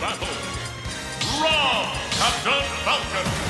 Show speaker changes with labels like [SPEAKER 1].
[SPEAKER 1] battle. Rob, Captain Falcon.